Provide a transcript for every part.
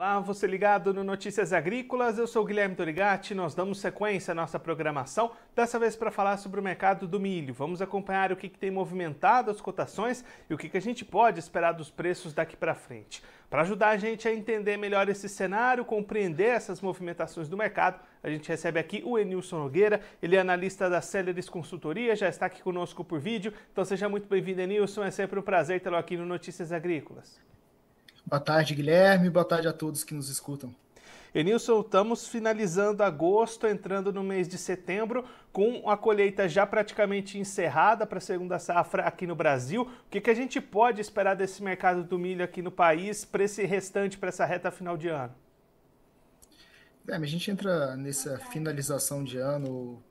Olá, você ligado no Notícias Agrícolas, eu sou Guilherme Dorigati, nós damos sequência à nossa programação, dessa vez para falar sobre o mercado do milho. Vamos acompanhar o que, que tem movimentado as cotações e o que, que a gente pode esperar dos preços daqui para frente. Para ajudar a gente a entender melhor esse cenário, compreender essas movimentações do mercado, a gente recebe aqui o Enilson Nogueira, ele é analista da Celeris Consultoria, já está aqui conosco por vídeo, então seja muito bem-vindo Enilson, é sempre um prazer tê-lo aqui no Notícias Agrícolas. Boa tarde, Guilherme. Boa tarde a todos que nos escutam. Enilson, estamos finalizando agosto, entrando no mês de setembro, com a colheita já praticamente encerrada para a segunda safra aqui no Brasil. O que, que a gente pode esperar desse mercado do milho aqui no país para esse restante, para essa reta final de ano? É, a gente entra nessa finalização de ano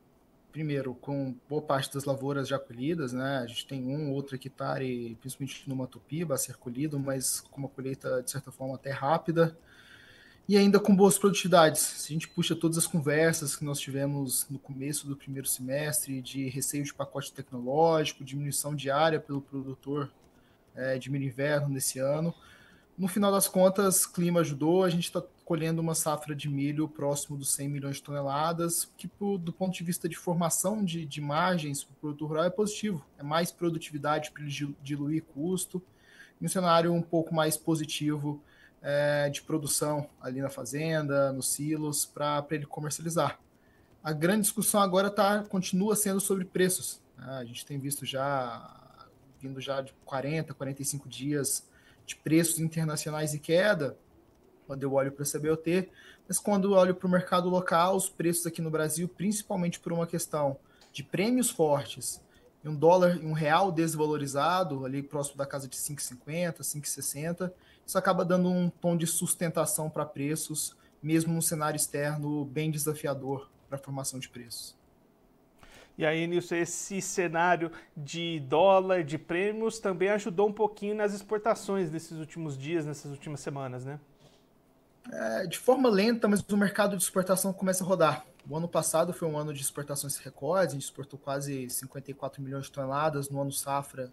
primeiro, com boa parte das lavouras já colhidas, né? A gente tem um ou outro hectare, principalmente no Matupiba, a ser colhido, mas com uma colheita, de certa forma, até rápida. E ainda com boas produtividades. Se a gente puxa todas as conversas que nós tivemos no começo do primeiro semestre, de receio de pacote tecnológico, diminuição diária pelo produtor é, de milho inverno nesse ano, no final das contas, clima ajudou, a gente está colhendo uma safra de milho próximo dos 100 milhões de toneladas, que do ponto de vista de formação de, de margens para o produtor rural é positivo. É mais produtividade para ele diluir custo, e um cenário um pouco mais positivo é, de produção ali na fazenda, nos silos, para ele comercializar. A grande discussão agora tá, continua sendo sobre preços. Né? A gente tem visto já, vindo já de 40, 45 dias de preços internacionais e queda, quando eu olho para a CBOT, mas quando eu olho para o mercado local, os preços aqui no Brasil, principalmente por uma questão de prêmios fortes um dólar um real desvalorizado, ali próximo da casa de 5,50, 5,60, isso acaba dando um tom de sustentação para preços, mesmo num cenário externo bem desafiador para a formação de preços. E aí, Nilson, esse cenário de dólar, de prêmios, também ajudou um pouquinho nas exportações nesses últimos dias, nessas últimas semanas, né? é, de forma lenta, mas o mercado de exportação começa a rodar. O ano passado foi um ano de exportações recordes, a gente exportou quase 54 milhões de toneladas no ano safra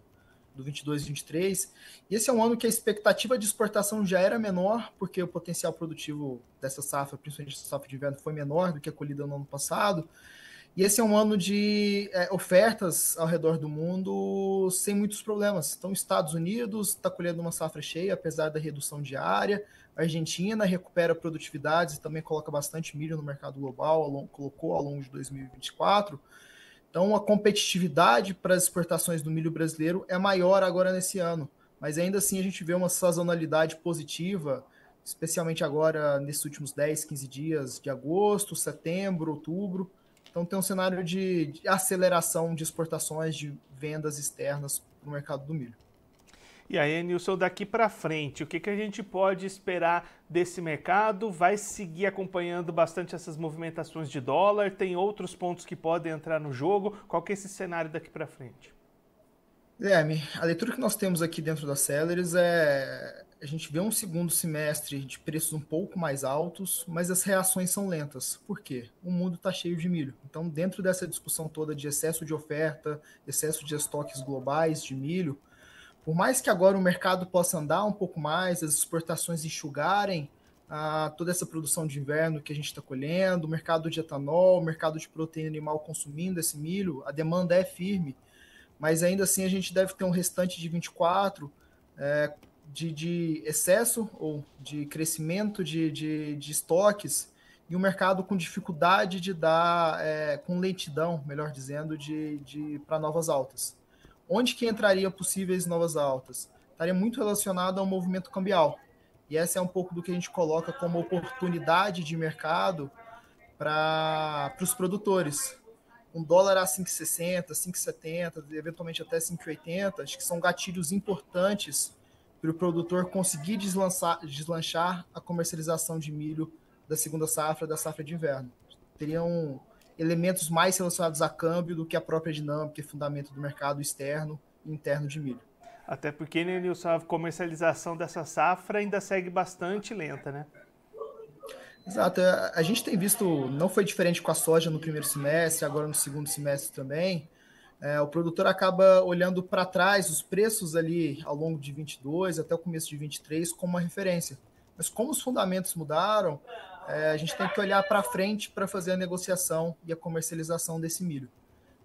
do 22 e 23. E esse é um ano que a expectativa de exportação já era menor, porque o potencial produtivo dessa safra, principalmente essa safra de inverno, foi menor do que a colhida no ano passado. E esse é um ano de é, ofertas ao redor do mundo sem muitos problemas. Então, Estados Unidos está colhendo uma safra cheia, apesar da redução diária. A Argentina recupera produtividades e também coloca bastante milho no mercado global, ao longo, colocou ao longo de 2024. Então, a competitividade para as exportações do milho brasileiro é maior agora nesse ano. Mas ainda assim, a gente vê uma sazonalidade positiva, especialmente agora nesses últimos 10, 15 dias de agosto, setembro, outubro então tem um cenário de, de aceleração de exportações de vendas externas para o mercado do milho. E aí, Nilson, daqui para frente, o que, que a gente pode esperar desse mercado? Vai seguir acompanhando bastante essas movimentações de dólar? Tem outros pontos que podem entrar no jogo? Qual que é esse cenário daqui para frente? Guilherme, a leitura que nós temos aqui dentro da Celeris é a gente vê um segundo semestre de preços um pouco mais altos, mas as reações são lentas. Por quê? O mundo está cheio de milho. Então, dentro dessa discussão toda de excesso de oferta, excesso de estoques globais de milho, por mais que agora o mercado possa andar um pouco mais, as exportações enxugarem ah, toda essa produção de inverno que a gente está colhendo, o mercado de etanol, o mercado de proteína animal consumindo esse milho, a demanda é firme, mas ainda assim a gente deve ter um restante de 24 é, de, de excesso ou de crescimento de, de, de estoques e um mercado com dificuldade de dar, é, com lentidão, melhor dizendo, de, de para novas altas. Onde que entraria possíveis novas altas? Estaria muito relacionado ao movimento cambial. E essa é um pouco do que a gente coloca como oportunidade de mercado para os produtores. Um dólar a 5,60, 5,70, eventualmente até 5,80, acho que são gatilhos importantes para o produtor conseguir deslançar, deslanchar a comercialização de milho da segunda safra, da safra de inverno. Teriam elementos mais relacionados a câmbio do que a própria dinâmica e fundamento do mercado externo e interno de milho. Até porque, né, Nilson, a comercialização dessa safra ainda segue bastante lenta, né? Exato. A gente tem visto, não foi diferente com a soja no primeiro semestre, agora no segundo semestre também, é, o produtor acaba olhando para trás os preços ali ao longo de 22 até o começo de 23 como uma referência. Mas como os fundamentos mudaram, é, a gente tem que olhar para frente para fazer a negociação e a comercialização desse milho.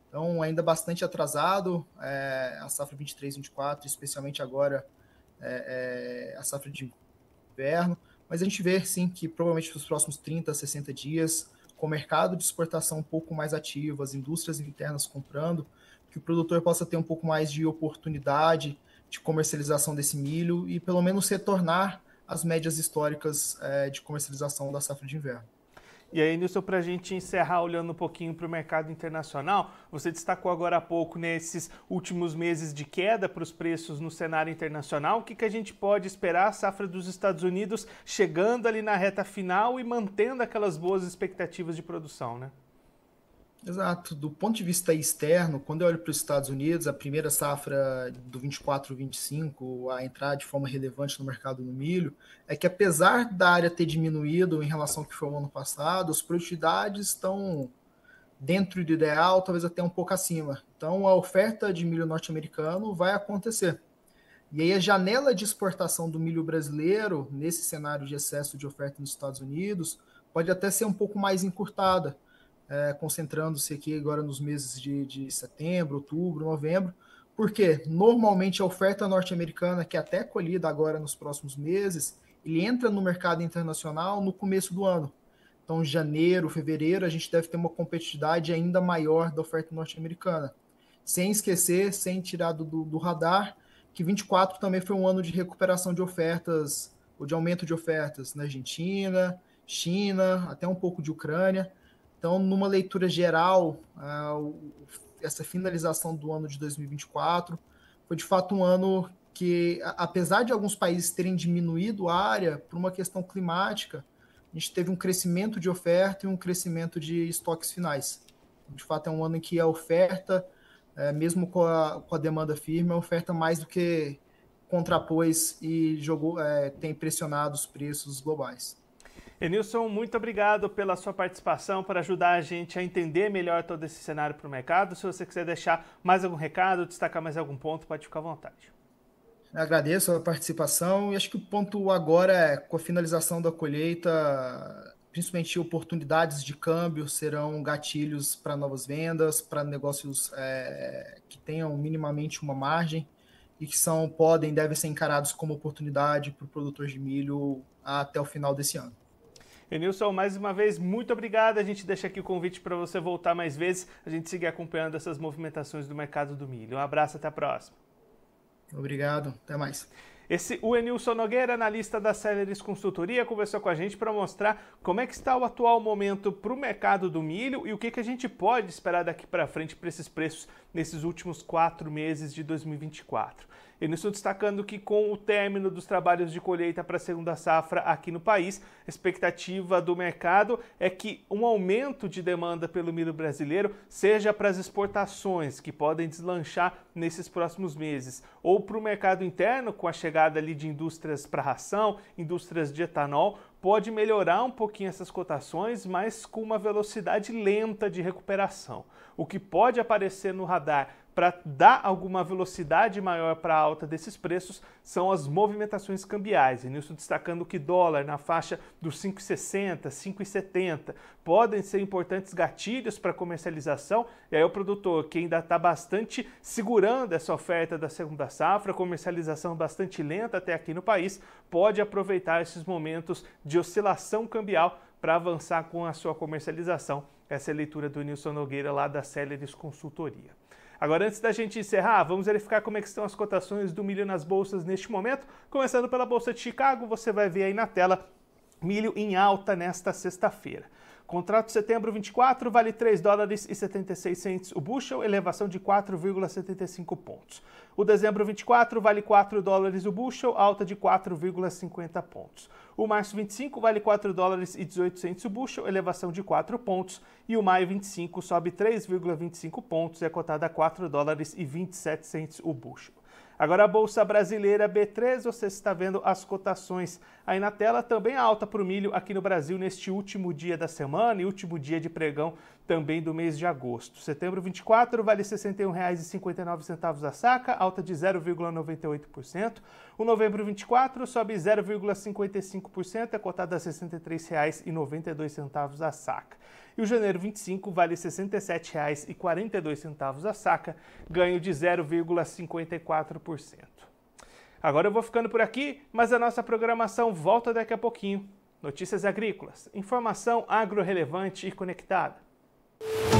Então, ainda bastante atrasado, é, a safra 23, 24, especialmente agora é, é, a safra de inverno, mas a gente vê sim que provavelmente nos próximos 30, 60 dias, com o mercado de exportação um pouco mais ativo, as indústrias internas comprando, que o produtor possa ter um pouco mais de oportunidade de comercialização desse milho e pelo menos retornar às médias históricas é, de comercialização da safra de inverno. E aí, Nilson, para a gente encerrar olhando um pouquinho para o mercado internacional, você destacou agora há pouco nesses últimos meses de queda para os preços no cenário internacional. O que, que a gente pode esperar a safra dos Estados Unidos chegando ali na reta final e mantendo aquelas boas expectativas de produção, né? Exato. Do ponto de vista externo, quando eu olho para os Estados Unidos, a primeira safra do 24-25 a entrar de forma relevante no mercado no milho, é que apesar da área ter diminuído em relação ao que foi o ano passado, as produtividades estão dentro do ideal, talvez até um pouco acima. Então, a oferta de milho norte-americano vai acontecer. E aí, a janela de exportação do milho brasileiro, nesse cenário de excesso de oferta nos Estados Unidos, pode até ser um pouco mais encurtada é, concentrando-se aqui agora nos meses de, de setembro, outubro, novembro, porque normalmente a oferta norte-americana, que é até colhida agora nos próximos meses, ele entra no mercado internacional no começo do ano. Então, janeiro, fevereiro, a gente deve ter uma competitividade ainda maior da oferta norte-americana. Sem esquecer, sem tirar do, do, radar, que 24 também foi um ano de recuperação de ofertas, ou de aumento de ofertas na Argentina, China, até um pouco de Ucrânia. Então, numa leitura geral, essa finalização do ano de 2024 foi de fato um ano que, apesar de alguns países terem diminuído a área por uma questão climática, a gente teve um crescimento de oferta e um crescimento de estoques finais. De fato, é um ano em que a oferta, é, mesmo com a, com a demanda firme, a oferta mais do que contrapôs e jogou, é, tem pressionado os preços globais. Enilson, muito obrigado pela sua participação, para ajudar a gente a entender melhor todo esse cenário para o mercado. Se você quiser deixar mais algum recado, destacar mais algum ponto, pode ficar à vontade. Agradeço a participação e acho que o ponto agora é com a finalização da colheita, principalmente oportunidades de câmbio serão gatilhos para novas vendas, para negócios é, que tenham minimamente uma margem e que são podem devem ser encarados como oportunidade para o produtor de milho até o final desse ano. Enilson, mais uma vez, muito obrigado. A gente deixa aqui o convite para você voltar mais vezes, a gente seguir acompanhando essas movimentações do mercado do milho. Um abraço, até a próxima. Obrigado, até mais. Esse o Enilson Nogueira, analista da Celeris Consultoria, conversou com a gente para mostrar como é que está o atual momento para o mercado do milho e o que, que a gente pode esperar daqui para frente para esses preços nesses últimos quatro meses de 2024. Eles estão destacando que com o término dos trabalhos de colheita para a segunda safra aqui no país, a expectativa do mercado é que um aumento de demanda pelo milho brasileiro seja para as exportações, que podem deslanchar nesses próximos meses, ou para o mercado interno, com a chegada ali de indústrias para ração, indústrias de etanol, pode melhorar um pouquinho essas cotações, mas com uma velocidade lenta de recuperação. O que pode aparecer no radar para dar alguma velocidade maior para a alta desses preços são as movimentações cambiais. E nisso destacando que dólar na faixa dos 5,60, 5,70 podem ser importantes gatilhos para comercialização. E aí o produtor que ainda está bastante segurando essa oferta da segunda safra, comercialização bastante lenta até aqui no país, pode aproveitar esses momentos de oscilação cambial para avançar com a sua comercialização. Essa é a leitura do Nilson Nogueira lá da Celeris Consultoria. Agora, antes da gente encerrar, vamos verificar como é estão as cotações do milho nas bolsas neste momento. Começando pela Bolsa de Chicago, você vai ver aí na tela milho em alta nesta sexta-feira. Contrato setembro 24 vale 3 dólares e 76 centes o bushel, elevação de 4,75 pontos. O dezembro 24 vale 4 dólares o bushel, alta de 4,50 pontos. O março 25 vale 4 dólares e 18 centes o bushel, elevação de 4 pontos. E o maio 25 sobe 3,25 pontos e é cotado a 4 dólares e 27 centes o bushel. Agora a Bolsa Brasileira B3, você está vendo as cotações aí na tela, também alta para o milho aqui no Brasil neste último dia da semana e último dia de pregão também do mês de agosto. Setembro 24 vale R$ 61,59 a saca, alta de 0,98%. O novembro 24 sobe 0,55%, é cotado a R$ 63,92 a saca. E o janeiro 25 vale R$ 67,42 a saca, ganho de 0,54%. Agora eu vou ficando por aqui, mas a nossa programação volta daqui a pouquinho. Notícias agrícolas, informação agro relevante e conectada. you